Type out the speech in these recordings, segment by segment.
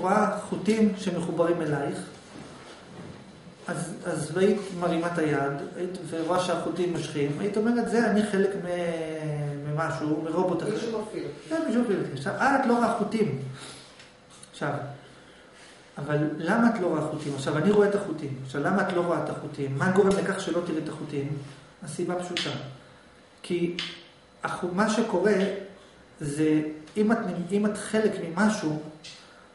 רואה חוטים שמחוברים אלייך, אז, אז והיית מרימה את היד, היית, ורואה שהחוטים מושכים, היית אומרת, זה אני חלק ממשהו, מרובוט אחר. מישהו מפעיל. כן, מישהו מפעיל אותי. עכשיו, את לא רואה חוטים. עכשיו, אבל למה את לא רואה חוטים? עכשיו, אני רואה את החוטים. עכשיו, למה את לא רואה את החוטים? מה גורם לכך שלא תראי את החוטים? הסיבה פשוטה. כי מה שקורה זה, אם את, אם את חלק ממשהו,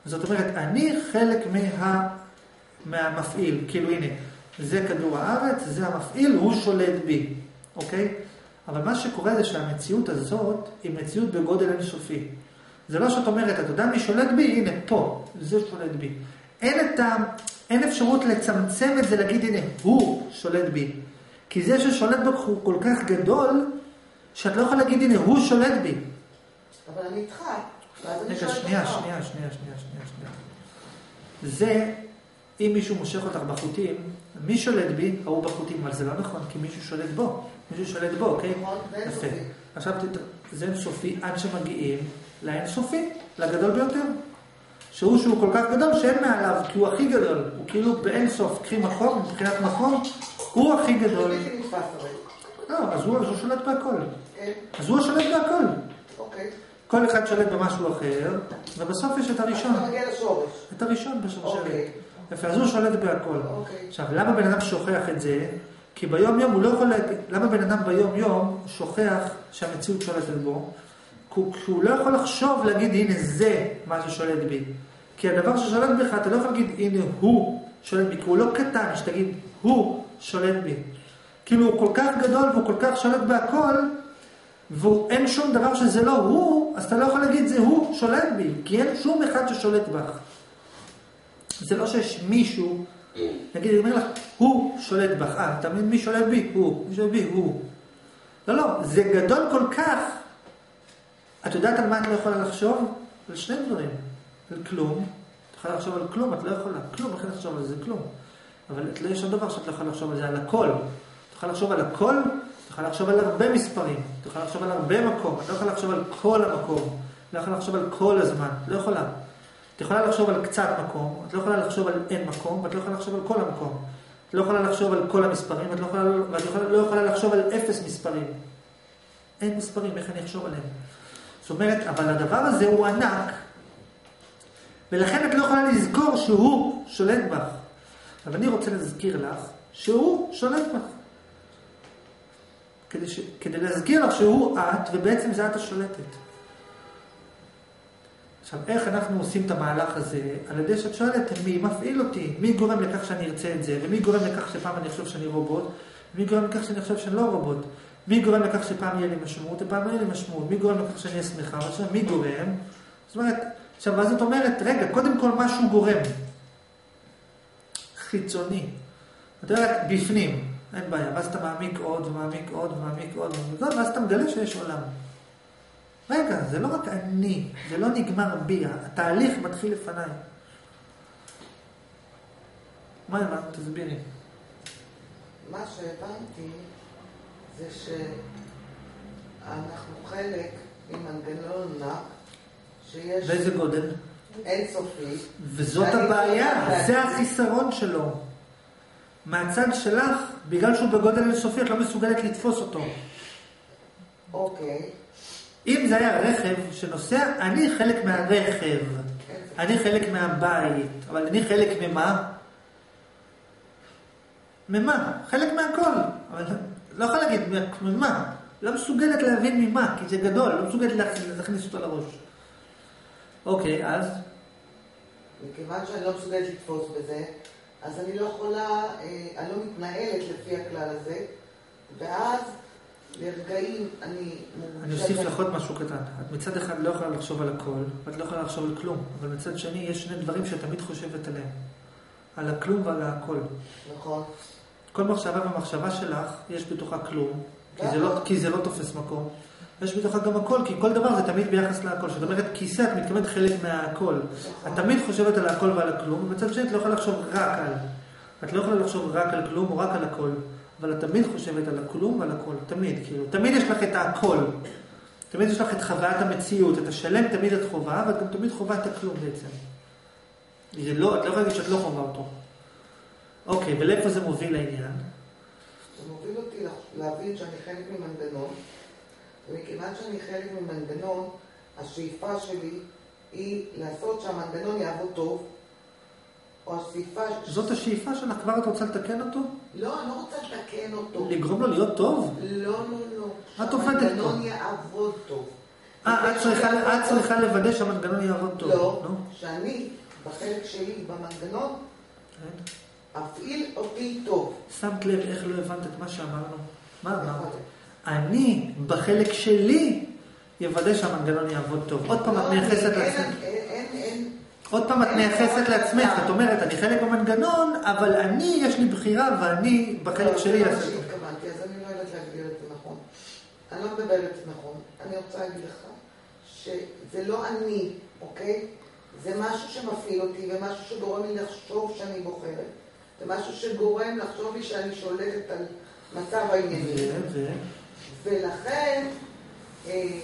זאת אומרת, אני חלק מה, מהמפעיל. כאילו, הנה, זה כדור הארץ, זה המפעיל, הוא שולט בי, אוקיי? אבל מה שקורה זה שהמציאות הזאת היא מציאות בגודל אינסופי. זה לא שאת אומרת, אתה יודע מי שולט בי? הנה, פה, זה שולט בי. אין את ה... אין אפשרות לצמצם את זה, להגיד, הנה, הוא שולט בי. כי זה ששולט בך הוא כל כך גדול, שאת לא יכולה להגיד, הנה, הוא שולט בי. אבל אני איתך. רגע, שנייה, שנייה, שנייה, שנייה, שנייה, שנייה. זה, אם מישהו מושך אותך בחוטים, מי שולט בי? ההוא בחוטים, אבל זה לא נכון, כי מישהו שולט בו. מישהו שולט בו, אוקיי? נכון, יפה. עכשיו, זה אינסופי עד שמגיעים לאינסופי, לגדול ביותר. שהוא שהוא כל כך גדול שאין מעליו, כי הוא הכי גדול. הוא כאילו באינסוף, קחי מקום, מבחינת מקום, הוא הכי גדול. לא, אז הוא שולט בהכל. כן. אז הוא השולט בהכל. אוקיי. כל אחד שולט במשהו אחר, ובסוף יש את הראשון. אתה מגיע לשורש. את הראשון בשרשרת. אוקיי. יפה, אז הוא שולט בהכל. אוקיי. עכשיו, למה בן אדם שוכח את זה? כי ביום יום הוא לא יכול להגיד, למה בן אדם ביום יום שוכח שהמציאות שולטת בו? כי הוא לא יכול לחשוב להגיד, הנה זה מה ששולט בי. כי הדבר ששולט בך, אתה לא יכול להגיד, הנה הוא שולט בי, כי הוא לא קטן, שתגיד, הוא שולט בי. כאילו הוא כל כך גדול והוא כל כך שולט בהכל, ואין שום דבר שזה לא הוא, אז אתה לא יכול להגיד, זה הוא שולט בי, כי אין שום אחד ששולט בך. זה לא שיש מישהו, נגיד, אני אומר לך, הוא שולט בך, אה, אתה מבין מי שולט בי? הוא, מי שולט בי? הוא. לא, לא, זה גדול כל כך. את יודעת על מה את לא יכולה לחשוב? על שני דברים. על כלום, את יכולה לחשוב על כלום, את לא יכולה. כלום, איך לחשוב על זה? כלום. אבל לא יש עוד דבר שאת לא יכולה לחשוב על זה, על הכל. את יכולה לחשוב על הכל, יכולה לחשוב על הרבה מספרים, יכולה לחשוב על הרבה מקום, את לא יכולה לחשוב על כל המקום, לא יכולה לחשוב על כל הזמן, לא יכולה. את יכולה לחשוב על קצת מקום, את לא יכולה לחשוב על אין מקום, ואת לא יכולה לחשוב על כל המקום. את לא יכולה לחשוב על כל המספרים, ואת לא יכולה, ואת יכולה, לא יכולה לחשוב על אפס מספרים. אין מספרים, איך אני אחשוב עליהם? זאת אומרת, אבל הדבר הזה הוא ענק, ולכן את לא יכולה לזכור שהוא שולט בך. אבל אני רוצה להזכיר לך שהוא שולט בך. כדי, ש... כדי להזכיר לך שהוא את, ובעצם זה את השולטת. עכשיו, איך אנחנו עושים את המהלך הזה? על ידי שאת שואלת מי מפעיל אותי, מי גורם לכך שאני ארצה את זה, ומי גורם לכך שפעם אני אחשוב שאני רובוט, ומי גורם לכך שאני אחשוב שאני לא רובוט, מי גורם לכך שפעם יהיה לי משמעות, ופעם יהיה לי משמעות, מי גורם לכך שאני אהיה שמחה, מי גורם? זאת אומרת, עכשיו, מה זאת אומרת? רגע, קודם כל משהו גורם. חיצוני. אתה יודע, בפנים, אין בעיה. ואז אתה מעמיק עוד ומעמיק עוד ומעמיק עוד ואז אתה מגלה שיש עולם. רגע, זה לא רק אני, זה לא נגמר בי, התהליך מתחיל לפניי. מה הבנת? תסבירי. מה שהבנתי זה שאנחנו חלק ממנגנון ענק שיש... באיזה גודל? אינסופי. וזאת הבעיה, זה החיסרון שלו. מהצד שלך, בגלל שהוא בגודל אינסופי, את לא מסוגלת לתפוס אותו. אוקיי. אם זה היה רכב שנוסע, אני חלק מהרכב. אני חלק מהבית, אבל אני חלק ממה? ממה? חלק מהכל. אבל לא יכול להגיד ממה. לא מסוגלת להבין ממה, כי זה גדול, לא מסוגלת להכניס אותו לראש. אוקיי, אז? מכיוון שאני לא מסוגלת לתפוס בזה, אז אני לא יכולה, אה, אני לא מתנהלת לפי הכלל הזה, ואז לרגעים אני... אני אוסיף לך עוד משהו קטן. את מצד אחד לא יכולה לחשוב על הכל, ואת לא יכולה לחשוב על כלום, אבל מצד שני יש שני דברים שאת תמיד חושבת עליהם. על הכלום ועל הכל. נכון. כל מחשבה ומחשבה שלך, יש בתוכה כלום, כי זה, לא, כי זה לא תופס מקום. יש בתוכה גם הכל, כי כל דבר זה תמיד ביחס להכל. זאת אומרת, כיסא, את מתכוונת חלק מהכל. את תמיד חושבת על הכל ועל הכלום, ומצד שני את לא יכולה לחשוב רק על. את לא יכולה לחשוב רק על כלום או רק על הכל, אבל את תמיד חושבת על הכלום ועל הכל, תמיד, כאילו. תמיד יש לך את הכל. תמיד יש לך את חוויית המציאות, את השלם תמיד את חובה, ואת גם תמיד חווה את הכלום בעצם. זה לא, את לא יכולה להגיד שאת לא חווה אותו. אוקיי, ולאיפה זה מוביל לעניין? זה מוביל אותי להבין שאני חלק ממנגנון, ומכיוון שאני חלק ממנגנון, השאיפה שלי היא לעשות שהמנגנון יעבוד טוב, או השאיפה... זאת השאיפה שלך, כבר את רוצה לתקן אותו? לא, אני לא רוצה לתקן אותו. לגרום לו להיות טוב? לא, לא, לא. את עובדת פה. שהמנגנון יעבוד טוב. אה, את צריכה- את צריכה לוודא שהמנגנון יעבוד טוב. לא, נו, שאני, בחלק שלי במנגנון, כן. אפעיל אותי טוב. שמת לב איך לא הבנת את מה שאמרנו? מה אמרת? אני, בחלק שלי, יוודא שהמנגנון יעבוד טוב. עוד פעם את לא, מייחסת לעצמך. עוד פעם את מייחסת לעצמך. את אומרת, אני חלק במנגנון, אבל אני, יש לי בחירה, ואני בחלק לא, שלי לא אעשה טוב. אז לא נכון. אני לא מדברת נכון. אני רוצה להגיד לך שזה לא אני, אוקיי? זה משהו שמפעיל אותי ומשהו שגורם לי לחשוב שאני בוחרת. זה משהו שגורם לחשוב לי שאני שולטת על מצב העניינים. ולכן, אה,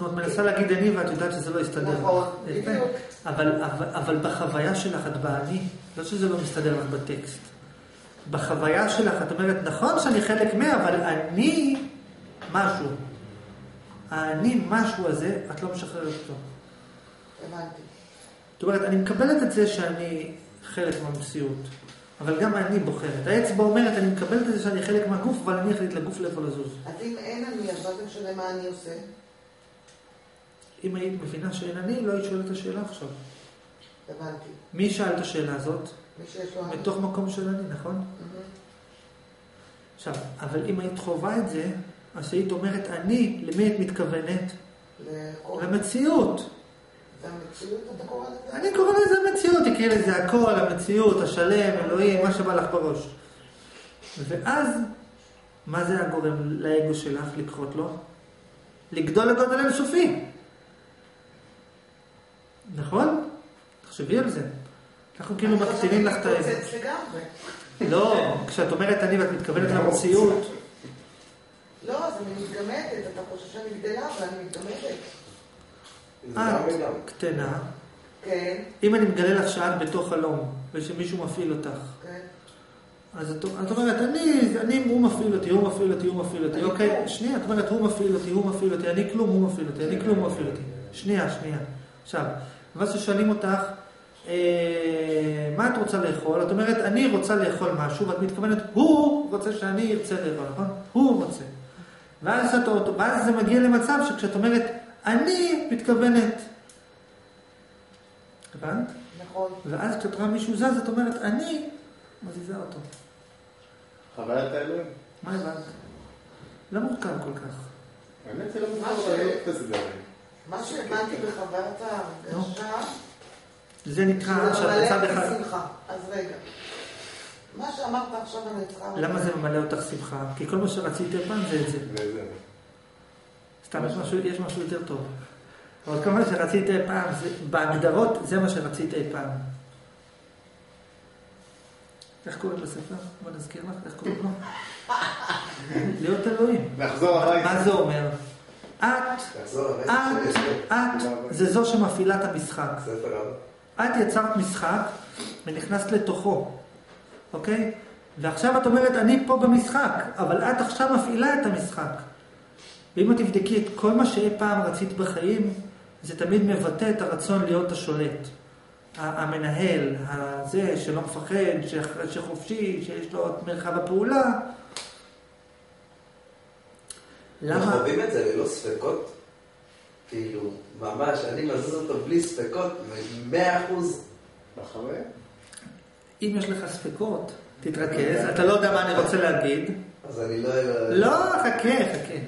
נו, את מנסה להגיד אני ואת יודעת שזה לא יסתדר. נכון. בדיוק. אבל, בחוויה שלך את באני, לא שזה לא מסתדר לך בטקסט. בחוויה שלך את אומרת, נכון שאני חלק מה, אבל אני משהו. האני משהו הזה, את לא משחררת אותו. הבנתי. זאת אומרת, אני מקבלת את זה שאני חלק מהמציאות, אבל גם אני בוחרת. האצבע אומרת, אני מקבלת את זה שאני חלק מהגוף, אבל אני אחליט לגוף לאיפה לזוז. אז אם אין אני, אז מה זה משנה מה אני עושה? אם היית מבינה שאין אני, לא היית שואלת את השאלה עכשיו. הבנתי. מי שאל את השאלה הזאת? מי שיש לו אני. מתוך מקום של אני, נכון? מהמם. עכשיו, אבל אם היית חווה את זה, אז היית אומרת, אני, למי את מתכוונת? לכל... למציאות. והמציאות, אתה קורא לזה? אני קורא לזה מציאות, תקראי לזה הכל, המציאות, השלם, אלוהים, מה שבא לך בראש. ואז, מה זה הגורם לאגו שלך לקרות לו? לגדול לגודל אינסופי. נכון? תחשבי על זה. אנחנו כאילו מקטינים לך את האגו. מתפוצץ לגמרי. לא, כשאת אומרת אני ואת מתכוונת למציאות, לא, אז אני מתגמדת, אתה חושב שאני גדלה, אבל אני מתגמדת. את קטנה, כן, אם אני מגלה לך שאת בתוך חלום, ושמישהו מפעיל אותך, כן. אז את, את אומרת, אני, אני, הוא מפעיל אותי, הוא מפעיל אותי, הוא מפעיל אותי, אוקיי. שנייה, את אומרת, הוא מפעיל אותי, הוא מפעיל אותי, אני כלום, הוא מפעיל אותי, אני כלום, הוא מפעיל אותי. שנייה, שנייה. עכשיו, ואז ששואלים אותך, אה, מה את רוצה לאכול? את אומרת, אני רוצה לאכול משהו, ואת מתכוונת, הוא רוצה שאני ארצה לאכול, נכון? הוא רוצה. ואז, את, ואז זה מגיע למצב שכשאת אומרת, אני מתכוונת. הבנת? נכון. ואז כשאת רואה מישהו זז, את אומרת, אני מזיזה אותו. חוויית האלוהים. מה הבנת? לא מורכב כל כך. האמת זה לא לא כזה מה שהבנתי בחוויית ההרגשה, זה נקרא ממלא בצד אחד. אז רגע. מה שאמרת עכשיו אני צריכה... למה זה ממלא אותך שמחה? כי כל מה שרצית אי פעם זה את זה. סתם יש משהו, יש משהו יותר טוב. אבל כל מה שרצית אי פעם, זה, בהגדרות זה מה שרצית אי פעם. איך קוראים לספר? בוא נזכיר לך, איך קוראים לו? להיות אלוהים. לחזור הביתה. מה זה אומר? את, את. את, זה זו שמפעילה את המשחק. את יצרת משחק ונכנסת לתוכו, אוקיי? ועכשיו את אומרת, אני פה במשחק, אבל את עכשיו מפעילה את המשחק. ואם את תבדקי את כל מה שאי פעם רצית בחיים, זה תמיד מבטא את הרצון להיות השולט. המנהל, הזה שלא מפחד, שחופשי, שיש לו את מרחב הפעולה. למה? חווים את זה ללא ספקות? כאילו, ממש, אני מזיז אותו בלי ספקות, מאה אחוז. בחוויה? אם יש לך ספקות, תתרכז, אתה לא יודע מה אני רוצה להגיד. אז אני לא... לא, חכה, חכה.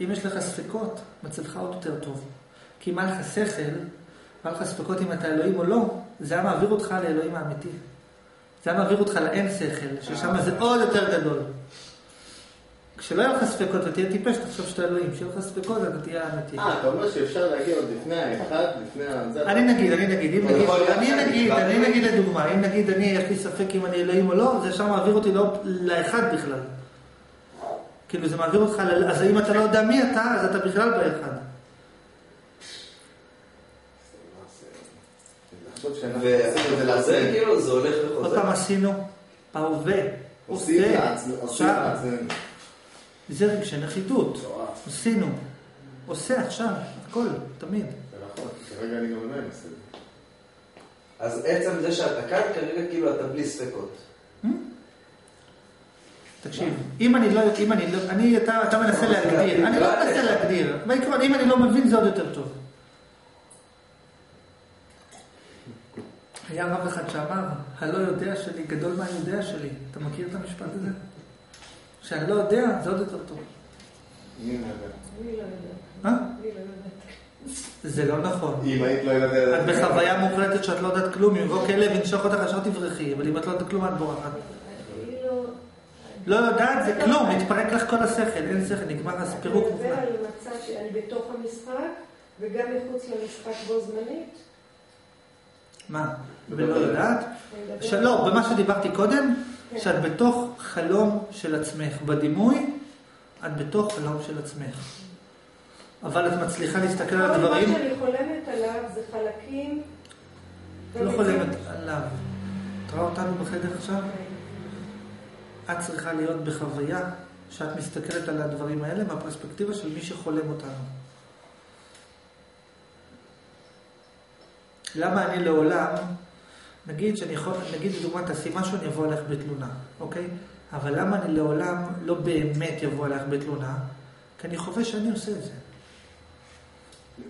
אם יש לך ספקות, מצבך עוד יותר טוב. כי אם היה לך שכל, והיה לך ספקות אם אתה אלוהים או לא, זה היה מעביר אותך לאלוהים האמיתי. זה היה מעביר אותך לאין שכל, ששם זה עוד יותר גדול. כשלא יהיה לך ספקות ותהיה טיפש, תחשוב שאתה אלוהים. כשיהיה לך ספקות, אתה תהיה אמיתי. אה, אתה אומר שאפשר להגיע עוד לפני האחד, לפני הזה? אני נגיד, אני נגיד, אני נגיד, אני נגיד לדוגמה, אם נגיד אני, יש לי ספק אם אני אלוהים או לא, זה ישר מעביר אותי לא- לאחד בכלל. כאילו זה מעביר אותך, ל- אז אם אתה לא יודע מי אתה, אז אתה בכלל באחד. לעצמנו. כאילו, עוד. פעם עשינו, עושים עושה, עכשיו. זה רגשי נחיתות, מטורף. עשינו, עושה עכשיו, הכל, תמיד. נכון, כרגע אני גם ממנו עושה את זה. אז עצם זה שאתה כאן, כרגע כאילו אתה בלי ספקות. תקשיב, אם אני לא, אם אני לא, אני, אתה, אתה מנסה להגדיר, אני לא מנסה להגדיר, בעיקרון, אם אני לא מבין זה עוד יותר טוב. היה רב אחד שאמר, הלא יודע שלי גדול מהיודע שלי. אתה מכיר את המשפט הזה? שאני לא יודע, זה עוד יותר טוב. מי מדבר? אני לא יודעת. אה? אני לא. זה לא נכון. אם היית לא יודעת... את בחוויה מוחלטת שאת לא יודעת כלום, אם יבוא כלב ינשוך אותך ישר תברחי, אבל אם את לא יודעת כלום את בורחת. לא... לא יודעת זה כלום, מתפרק לך כל השכל, אין שכל, נגמר אז פירוק אני מדבר. על מצב שאני בתוך המשחק וגם מחוץ למשחק בו זמנית. מה? ולא יודעת? שלא, במה שדיברתי קודם, כן. שאת בתוך חלום של עצמך. בדימוי, את בתוך חלום של עצמך. אבל את מצליחה להסתכל כל על מה הדברים, שאני חולמת עליו זה חלקים... את לא במציאות. חולמת עליו. את רואה אותנו בחדר עכשיו? את צריכה להיות בחוויה שאת מסתכלת על הדברים האלה מהפרספקטיבה של מי שחולם אותנו. למה אני לעולם, נגיד שאני יכול, נגיד לדוגמה תעשי משהו, אני אבוא עליך בתלונה, אוקיי? אבל למה אני לעולם לא באמת אבוא עליך בתלונה? כי אני חווה שאני עושה את זה.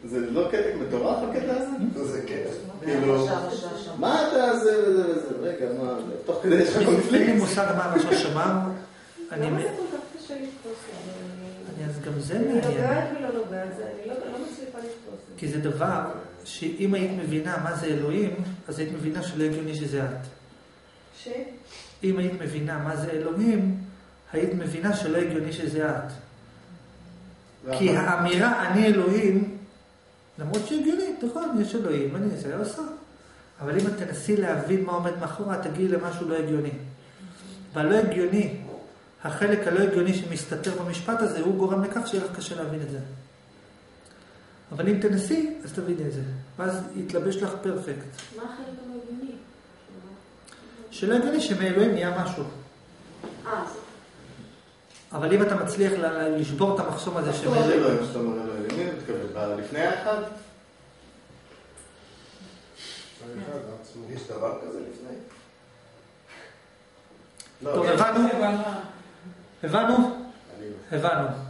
זה לא קטע מטורף הקטע הזה? זה כן. כאילו, עכשיו, עכשיו, עכשיו. מה אתה זה וזה וזה? רגע, מה, תוך כדי יש לך אין לי קונפליקט? מושג מה שמר. אני למה מ- זה כל כך קשה לתפוס זה? אז גם זה אני מעניין. נוגעת ולא נוגעת, זה- אני לא לא מצליחה לתפוס את זה. כי זה דבר שאם היית מבינה מה זה אלוהים, אז היית מבינה שלא הגיוני שזה את. ש? אם היית מבינה מה זה אלוהים, היית מבינה שלא הגיוני שזה את. כי האמירה אני אלוהים, למרות שהיא הגיונית, נכון, יש אלוהים, אני זה עושה. אבל אם את תנסי להבין מה עומד מאחורה, תגיעי למשהו לא הגיוני. והלא הגיוני, החלק הלא הגיוני שמסתתר במשפט הזה, הוא גורם לכך שיהיה לך קשה להבין את זה. אבל אם תנסי, אז תביני את זה. ואז יתלבש לך פרפקט. מה החלק הלא הגיוני? שלא הגיוני שמאלוהים נהיה משהו. אה. אבל אם אתה מצליח לשבור את המחסום הזה מה מתכוון? לפני האחד? יש דבר כזה לפני? לא. טוב, הבנו? הבנו? אני לא. הבנו.